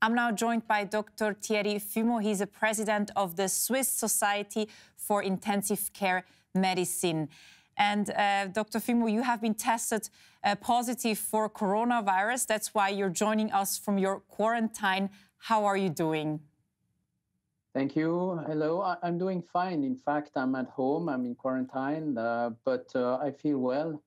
I'm now joined by Dr. Thierry Fumeaux. He's the president of the Swiss Society for Intensive Care Medicine. And uh, Dr. Fumeaux, you have been tested uh, positive for coronavirus. That's why you're joining us from your quarantine. How are you doing? Thank you. Hello. I, am doing fine. In fact, I'm at home. I'm in quarantine, uh, but uh, I feel well.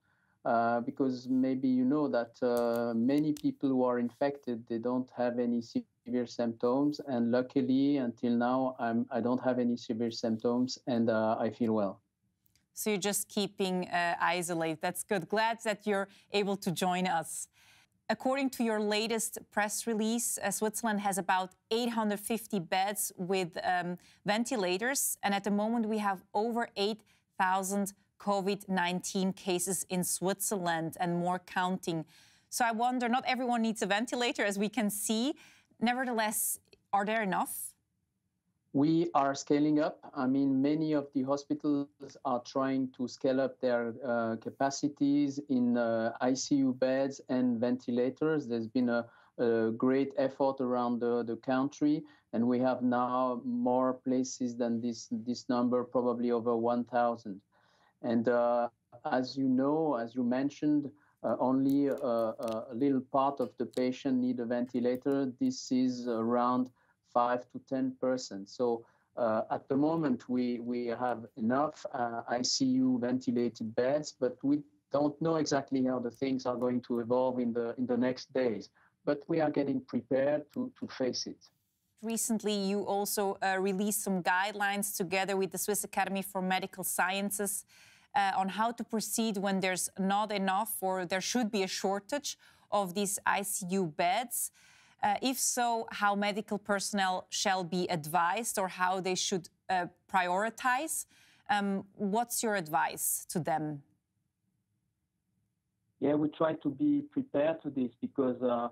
Uh, because maybe you know that uh, many people who are infected they don't have any severe symptoms. And luckily until now I'm, i don't have any severe symptoms and uh, i feel well. So you're just keeping uh, isolated that's good. Glad that you're able to join us. According to your latest press release, uh, Switzerland has about 850 beds with um, ventilators, and at the moment we have over 8,000 COVID 19 cases in Switzerland and more counting. So I wonder, not everyone needs a ventilator, as we can see. Nevertheless, are there enough? We are scaling up. I mean, many of the hospitals are trying to scale up their uh, capacities in uh, ICU beds and ventilators. There's been a, a great effort around the, the country, and we have now more places than this, this number, probably over 1,000. And uh, as you know, as you mentioned, uh, only a, a, little part of the patient need a ventilator. This is around five to ten percent. So uh, at the moment, we we have enough uh, ICU ventilated beds, but we don't know exactly how the things are going to evolve in the in the next days. But we are getting prepared to to face it. Recently, you also uh, released some guidelines together with the Swiss Academy for Medical Sciences uh, on how to proceed when there's not enough or there should be a shortage of these ICU beds. Uh, if so, how medical personnel shall be advised or how they should uh, prioritize. Um, what's your advice to them? Yeah, we try to be prepared to this because uh,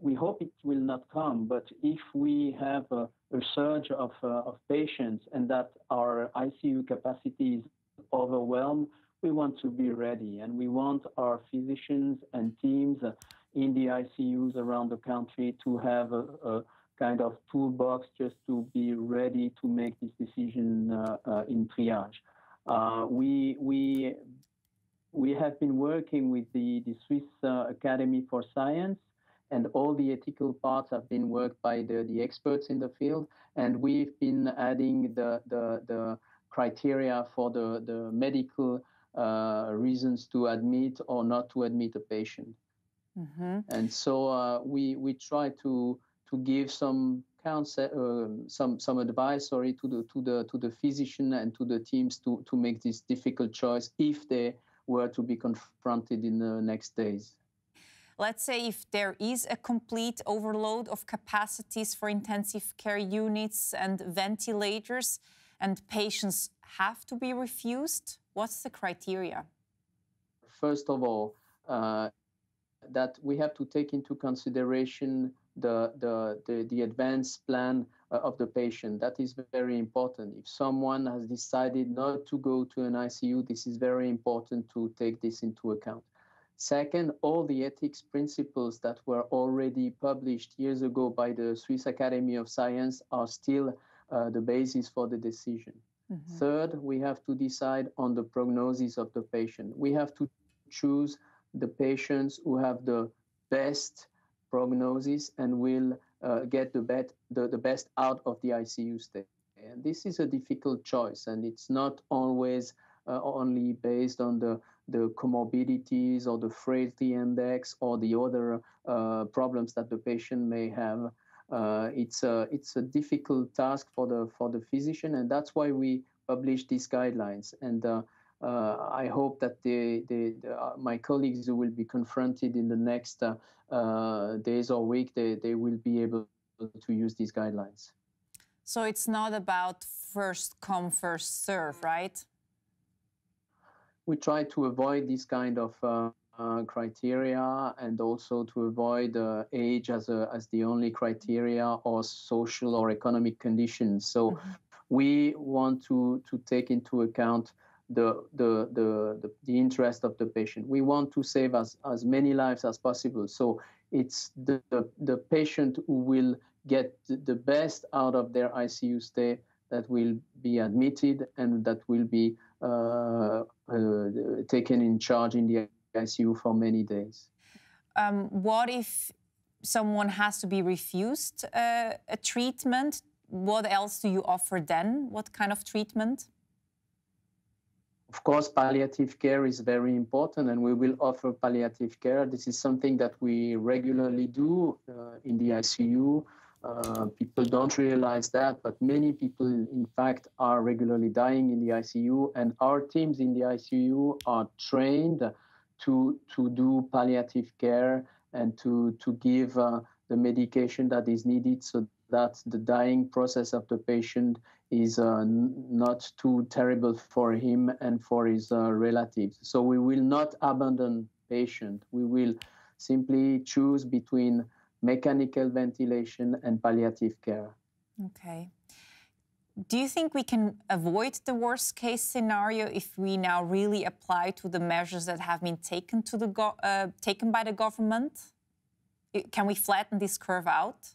we hope it will not come. But if we have a, a surge of, uh, of patients and that our ICU capacity is overwhelmed, we want to be ready and we want our physicians and teams in the ICUs around the country to have a, a kind of toolbox just to be ready to make this decision uh, uh, in triage. Uh, we, we, we have been working with the, the Swiss uh, Academy for Science and all the ethical parts have been worked by the, the experts in the field and we've been adding the, the, the criteria for the, the medical uh, reasons to admit or not to admit a patient. Mm-hmm. And so uh, we we try to to give some counsel, uh, some some advice, sorry, to the to the to the physician and to the teams to to make this difficult choice if they were to be confronted in the next days. Let's say if there is a complete overload of capacities for intensive care units and ventilators, and patients have to be refused? What's the criteria? First of all, uh, that we have to take into consideration the, the, the, the advanced plan uh, of the patient. That is very important. If someone has decided not to go to an ICU, this is very important to take this into account. Second, all the ethics principles that were already published years ago by the Swiss Academy of Science are still uh, the basis for the decision. Mm-hmm. Third, we have to decide on the prognosis of the patient. We have to choose the patients who have the best prognosis and will uh, get the, bet- the, the best out of the ICU stay. And this is a difficult choice, and it's not always uh, only based on the, the comorbidities or the frailty index or the other uh, problems that the patient may have. Uh, it's a it's a difficult task for the for the physician, and that's why we publish these guidelines. And uh, uh, I hope that the, the, the uh, my colleagues who will be confronted in the next uh, uh, days or week, they, they will be able to use these guidelines. So it's not about first come, first serve, right? We try to avoid this kind of uh, criteria and also to avoid uh, age as, a, as the only criteria or social or economic conditions. So mm-hmm. we want to, to take into account the, the, the, the, the interest of the patient. We want to save as, as many lives as possible. So it's the, the, the patient who will get the best out of their ICU stay that will be admitted and that will be uh, uh, taken in charge in the ICU for many days. Um, what if someone has to be refused uh, a treatment? What else do you offer then? What kind of treatment? Of course, palliative care is very important, and we will offer palliative care. This is something that we regularly do uh, in the ICU. Uh, people don't realize that, but many people, in fact, are regularly dying in the ICU, and our teams in the ICU are trained to to do palliative care and to to give uh, the medication that is needed so that the dying process of the patient is uh, not too terrible for him and for his uh, relatives. So we will not abandon patient. We will simply choose between mechanical ventilation and palliative care. Okay. Do you think we can avoid the worst case scenario if we now really apply to the measures that have been taken to the uh, taken by the government? Can we flatten this curve out?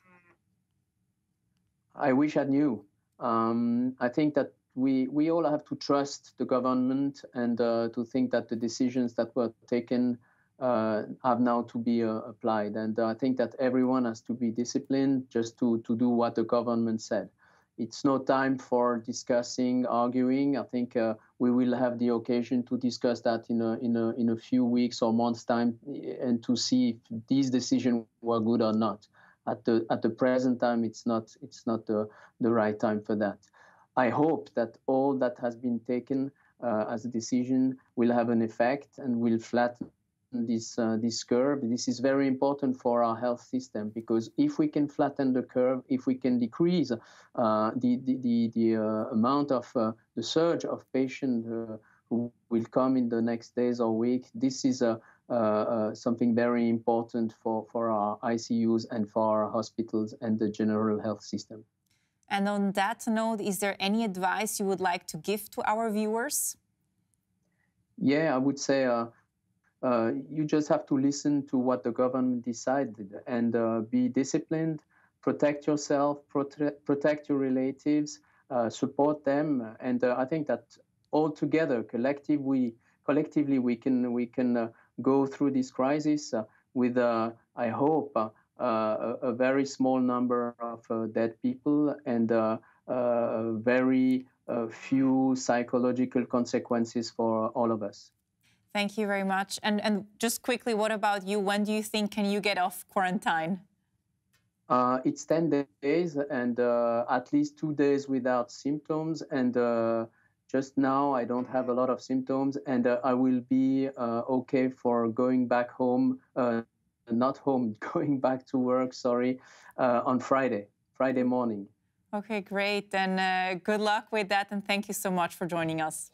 I wish I knew. Um, I think that we we all have to trust the government and uh, to think that the decisions that were taken uh, have now to be uh, applied. And I think that everyone has to be disciplined just to to do what the government said. It's no time for discussing, arguing. I think uh, we will have the occasion to discuss that in a in a in a few weeks or months time, and to see if these decisions were good or not at the at the present time it's not it's not the, the right time for that i hope that all that has been taken uh, as a decision will have an effect and will flatten this uh, this curve this is very important for our health system because if we can flatten the curve if we can decrease uh, the the the, the uh, amount of uh, the surge of patients uh, who will come in the next days or week this is a uh, uh, something very important for, for our ICUs and for our hospitals and the general health system. And on that note, is there any advice you would like to give to our viewers? Yeah, I would say uh, uh, you just have to listen to what the government decided and uh, be disciplined, protect yourself, prote protect your relatives, uh, support them, and I think that all together, collectively, collectively, we can we can go through this crisis uh, with, uh, I hope, uh, a, a, very small number of dead people and very few psychological consequences for all of us. Thank you very much. And, and just quickly, what about you? When do you think can you get off quarantine? Uh, it's 10 days and uh, at least two days without symptoms and uh, just now I don't have a lot of symptoms, and uh, I will be uh, okay for going back home, uh, not home, going back to work, sorry, uh, on Friday, Friday morning. Okay, great. And uh, good luck with that, and thank you so much for joining us.